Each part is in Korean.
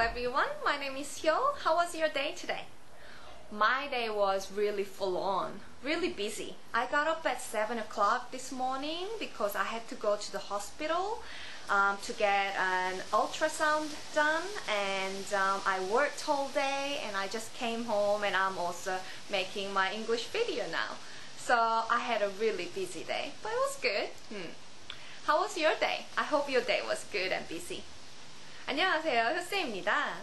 everyone, my name is Hyo. How was your day today? My day was really full on, really busy. I got up at 7 o'clock this morning because I had to go to the hospital um, to get an ultrasound done and um, I worked all day and I just came home and I'm also making my English video now. So I had a really busy day, but it was good. Hmm. How was your day? I hope your day was good and busy. 안녕하세요. 효쌤입니다.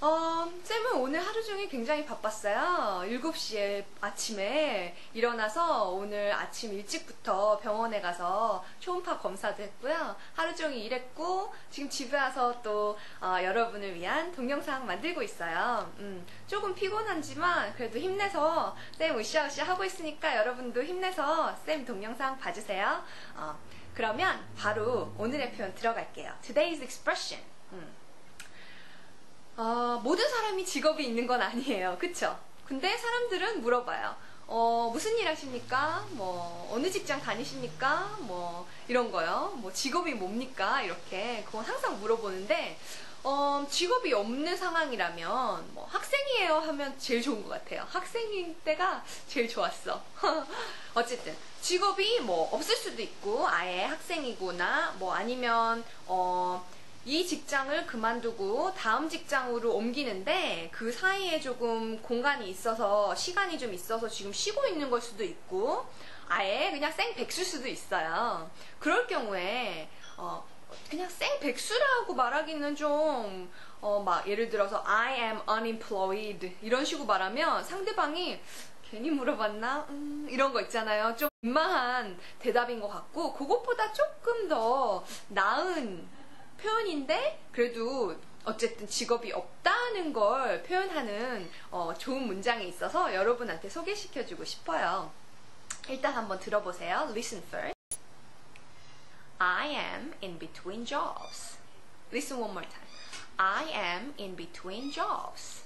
어, 쌤은 오늘 하루 종일 굉장히 바빴어요. 7시에 아침에 일어나서 오늘 아침 일찍부터 병원에 가서 초음파 검사도 했고요. 하루 종일 일했고, 지금 집에 와서 또 어, 여러분을 위한 동영상 만들고 있어요. 음, 조금 피곤하지만 그래도 힘내서 쌤 으쌰으쌰 하고 있으니까 여러분도 힘내서 쌤 동영상 봐주세요. 어, 그러면 바로 오늘의 표현 들어갈게요. Today's expression. 음. 어, 모든 사람이 직업이 있는 건 아니에요. 그쵸? 근데 사람들은 물어봐요. 어, 무슨 일 하십니까? 뭐, 어느 직장 다니십니까? 뭐, 이런 거요. 뭐, 직업이 뭡니까? 이렇게. 그건 항상 물어보는데, 어, 직업이 없는 상황이라면, 뭐, 학생이에요 하면 제일 좋은 것 같아요. 학생일 때가 제일 좋았어. 어쨌든, 직업이 뭐, 없을 수도 있고, 아예 학생이구나, 뭐, 아니면, 어, 이 직장을 그만두고 다음 직장으로 옮기는데 그 사이에 조금 공간이 있어서 시간이 좀 있어서 지금 쉬고 있는 걸 수도 있고 아예 그냥 생 백수일 수도 있어요. 그럴 경우에 어 그냥 생 백수라고 말하기는 좀 어 막 예를 들어서 I am unemployed 이런 식으로 말하면 상대방이 괜히 물어봤나? 음, 이런 거 있잖아요. 좀 민망한 대답인 것 같고 그것보다 조금 더 나은 표현인데 그래도 어쨌든 직업이 없다는 걸 표현하는 어, 좋은 문장이 있어서 여러분한테 소개시켜주고 싶어요. 일단 한번 들어보세요. Listen first. I am in between jobs. Listen one more time. I am in between jobs.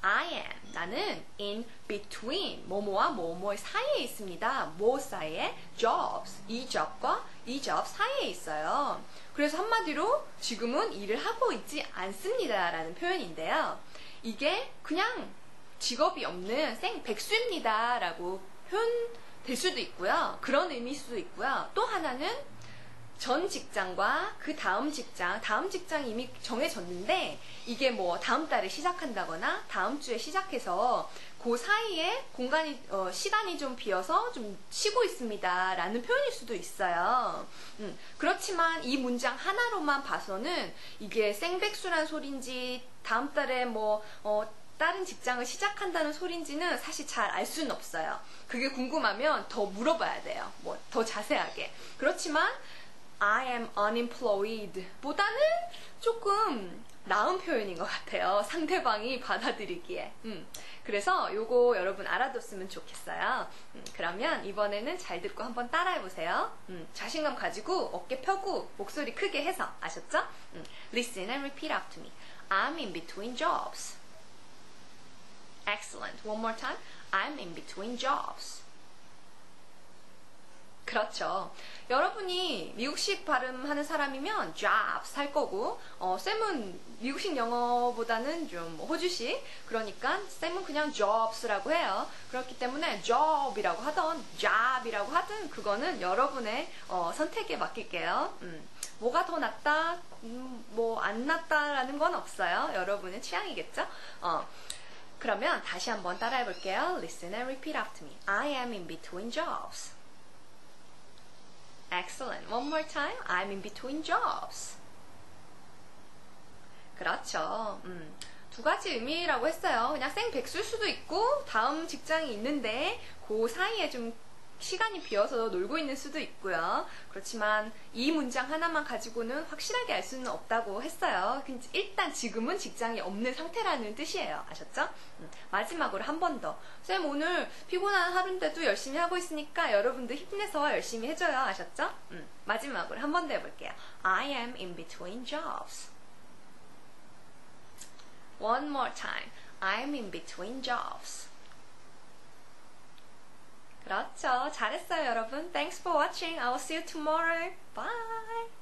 I am. 나는 in between. 뭐뭐와 뭐뭐의 사이에 있습니다. 뭐 사이에? jobs. 이 job과 이 job 사이에 있어요. 그래서 한마디로 지금은 일을 하고 있지 않습니다. 라는 표현인데요. 이게 그냥 직업이 없는 생 백수입니다. 라고 표현될 수도 있고요. 그런 의미일 수도 있고요. 또 하나는 전 직장과 그 다음 직장, 다음 직장이 이미 정해졌는데 이게 뭐 다음 달에 시작한다거나 다음 주에 시작해서 그 사이에 공간이 어, 시간이 좀 비어서 좀 쉬고 있습니다라는 표현일 수도 있어요. 음, 그렇지만 이 문장 하나로만 봐서는 이게 생백수란 소린지 다음 달에 뭐 어, 다른 직장을 시작한다는 소린지는 사실 잘 알 수는 없어요. 그게 궁금하면 더 물어봐야 돼요. 뭐 더 자세하게. 그렇지만 I am unemployed 보다는 조금 나은 표현인 것 같아요. 상대방이 받아들이기에. 음, 그래서 요거 여러분 알아뒀으면 좋겠어요. 음, 그러면 이번에는 잘 듣고 한번 따라해보세요. 음, 자신감 가지고 어깨 펴고 목소리 크게 해서 아셨죠? 음, Listen and repeat after me. I'm in between jobs. Excellent. One more time. I'm in between jobs. 그렇죠. 여러분이 미국식 발음하는 사람이면 jobs 할 거고 어, 쌤은 미국식 영어보다는 좀 호주식 그러니까 쌤은 그냥 jobs라고 해요. 그렇기 때문에 job이라고 하던 job이라고 하든 그거는 여러분의 어, 선택에 맡길게요. 음, 뭐가 더 낫다, 음, 뭐안 낫다라는 건 없어요. 여러분의 취향이겠죠? 어, 그러면 다시 한번 따라해 볼게요. Listen and repeat after me. I am in between jobs. Excellent. One more time. I'm in between jobs. 그렇죠. 음, 두 가지 의미라고 했어요. 그냥 생 백수일 수도 있고 다음 직장이 있는데 그 사이에 좀 시간이 비어서 놀고 있는 수도 있고요. 그렇지만 이 문장 하나만 가지고는 확실하게 알 수는 없다고 했어요. 일단 지금은 직장이 없는 상태라는 뜻이에요. 아셨죠? 음, 마지막으로 한 번 더. 쌤 오늘 피곤한 하루인데도 열심히 하고 있으니까 여러분도 힘내서 열심히 해줘요. 아셨죠? 음, 마지막으로 한 번 더 해볼게요. I am in between jobs. One more time. I am in between jobs. 그렇죠. 잘했어요, 여러분. Thanks for watching. I will see you tomorrow. Bye.